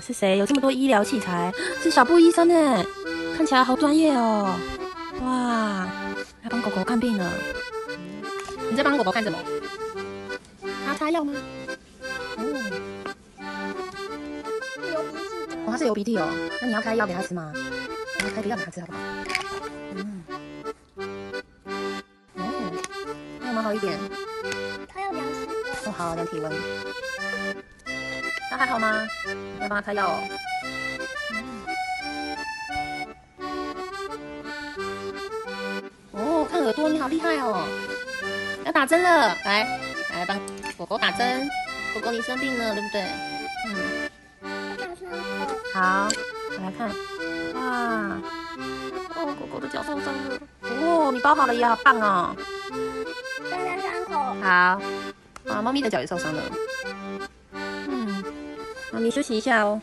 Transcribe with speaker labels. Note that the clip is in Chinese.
Speaker 1: 是谁？有这么多医疗器材？是小布医生呢，看起来好专业哦。哇，来帮狗狗看病了。你在帮狗狗看什么？他擦药吗？哦，流鼻涕哦，他是流鼻涕哦。那你要开药给他吃吗？我要开个药给他吃好不好？嗯。哦，那有没有好一点？
Speaker 2: 他要量体温。
Speaker 1: 哦，好，量体温。那还好吗？要帮他开药哦。哦，看耳朵，你好厉害哦！要打针了，来，来帮狗狗打针。狗狗，你生病了，对不对？
Speaker 2: 嗯。
Speaker 1: 好，我来看。哇，哦，狗狗的脚受伤了。哦，你包好了也好棒哦。
Speaker 2: 看看伤口。
Speaker 1: 好。啊，猫咪的脚也受伤了。那你休息一下哦。